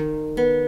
Música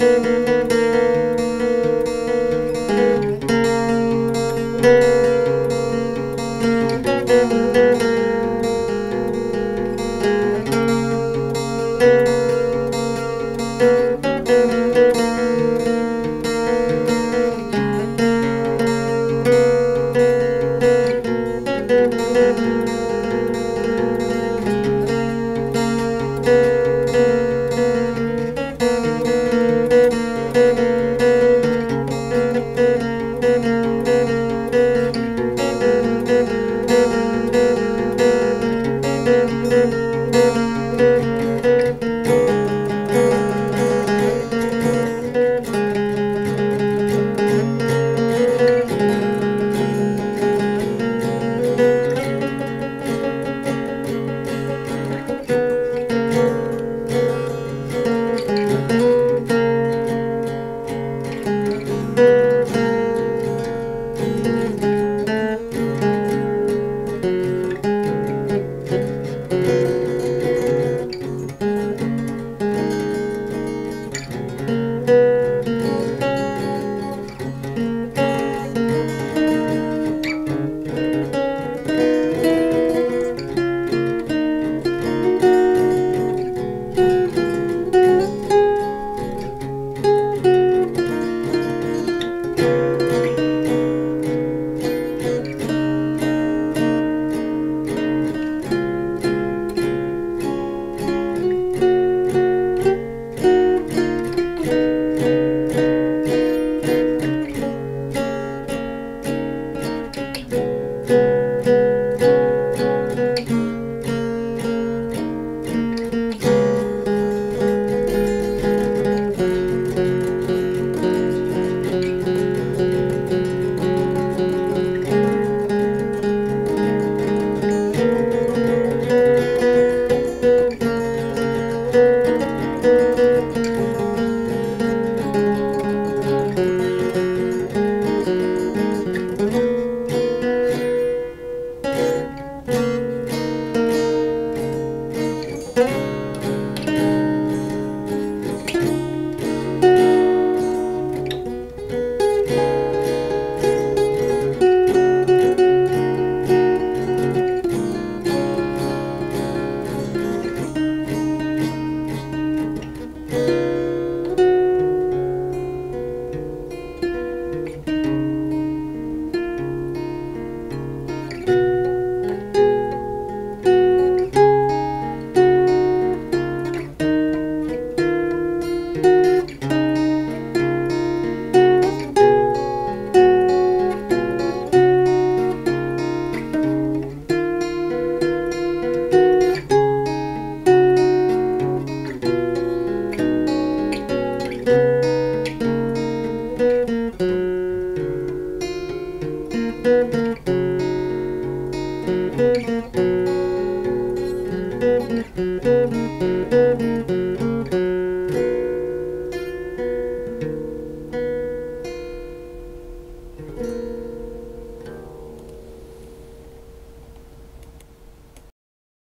Música Música